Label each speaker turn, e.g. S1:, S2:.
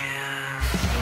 S1: Yeah.